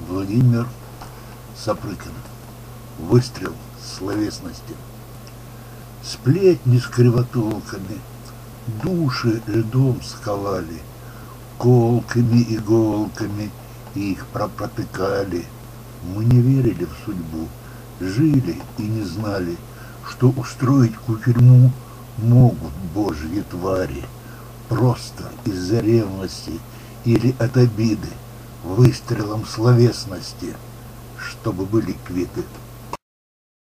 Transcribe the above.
Владимир Сапрыкин. Выстрел словесности. Сплетни с кривотолками, души льдом сковали, колками, иголками их пропотыкали. Мы не верили в судьбу, жили и не знали, что устроить кутерьму могут божьи твари, просто из-за ревности или от обиды, выстрелом словесности, чтобы были квиты.